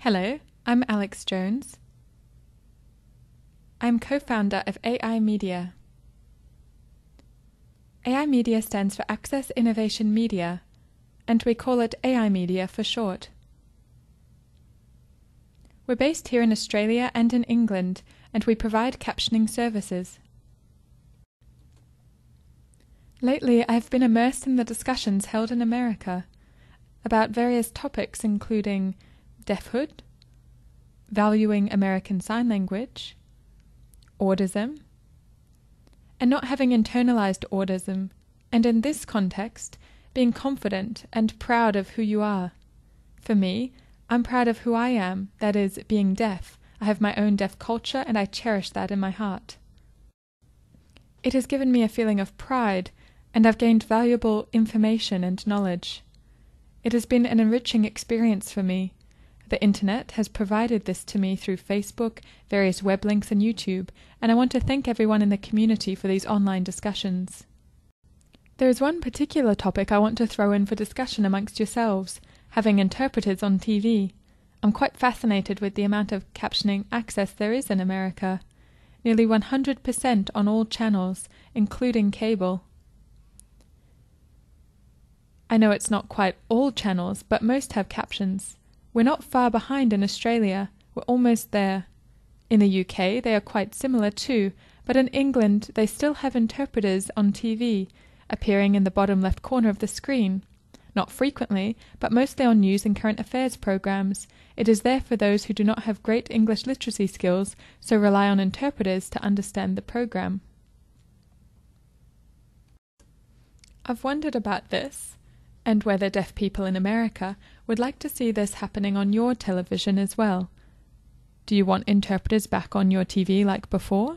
Hello, I'm Alex Jones. I'm co founder of AI Media. AI Media stands for Access Innovation Media, and we call it AI Media for short. We're based here in Australia and in England, and we provide captioning services. Lately, I've been immersed in the discussions held in America about various topics, including deafhood, valuing American Sign Language, audism, and not having internalized audism, and in this context, being confident and proud of who you are. For me, I'm proud of who I am, that is, being deaf. I have my own deaf culture and I cherish that in my heart. It has given me a feeling of pride, and I've gained valuable information and knowledge. It has been an enriching experience for me. The internet has provided this to me through Facebook, various web links, and YouTube, and I want to thank everyone in the community for these online discussions. There is one particular topic I want to throw in for discussion amongst yourselves having interpreters on TV. I'm quite fascinated with the amount of captioning access there is in America. Nearly 100% on all channels, including cable. I know it's not quite all channels, but most have captions. We're not far behind in Australia, we're almost there. In the UK, they are quite similar too, but in England, they still have interpreters on TV, appearing in the bottom left corner of the screen. Not frequently, but mostly on news and current affairs programs. It is there for those who do not have great English literacy skills, so rely on interpreters to understand the program. I've wondered about this and whether deaf people in America would like to see this happening on your television as well. Do you want interpreters back on your TV like before?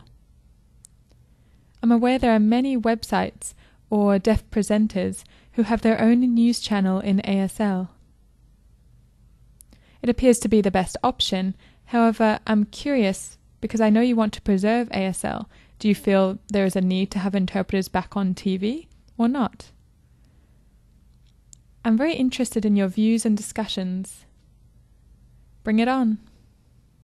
I'm aware there are many websites or deaf presenters who have their own news channel in ASL. It appears to be the best option, however, I'm curious because I know you want to preserve ASL. Do you feel there is a need to have interpreters back on TV or not? I'm very interested in your views and discussions. Bring it on.